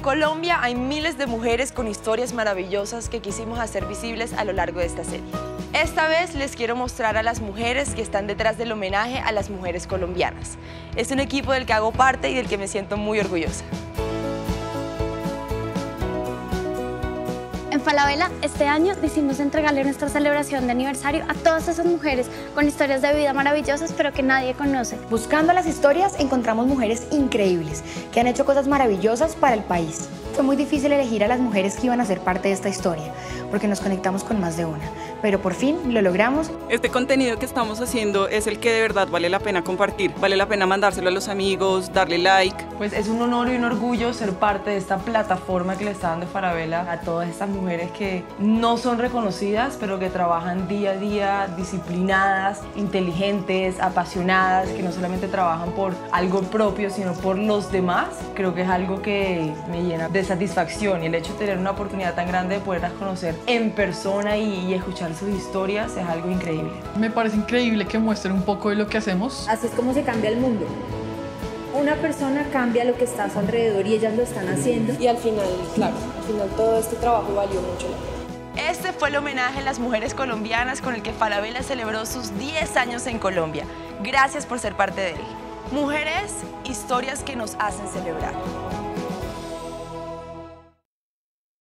Colombia hay miles de mujeres con historias maravillosas que quisimos hacer visibles a lo largo de esta serie. Esta vez les quiero mostrar a las mujeres que están detrás del homenaje a las mujeres colombianas. Es un equipo del que hago parte y del que me siento muy orgullosa. En Falabella, este año decidimos entregarle nuestra celebración de aniversario a todas esas mujeres con historias de vida maravillosas pero que nadie conoce. Buscando las historias encontramos mujeres increíbles que han hecho cosas maravillosas para el país. Fue muy difícil elegir a las mujeres que iban a ser parte de esta historia, porque nos conectamos con más de una. Pero por fin lo logramos. Este contenido que estamos haciendo es el que de verdad vale la pena compartir. Vale la pena mandárselo a los amigos, darle like. Pues es un honor y un orgullo ser parte de esta plataforma que le está dando Farabela a todas estas mujeres que no son reconocidas, pero que trabajan día a día, disciplinadas, inteligentes, apasionadas, que no solamente trabajan por algo propio, sino por los demás. Creo que es algo que me llena de satisfacción y el hecho de tener una oportunidad tan grande de poderlas conocer en persona y, y escuchar sus historias es algo increíble. Me parece increíble que muestren un poco de lo que hacemos. Así es como se cambia el mundo. Una persona cambia lo que está a su alrededor y ellas lo están haciendo. Y al final, claro, al final todo este trabajo valió mucho la pena. Este fue el homenaje a las mujeres colombianas con el que Falabella celebró sus 10 años en Colombia. Gracias por ser parte de él. Mujeres, historias que nos hacen celebrar.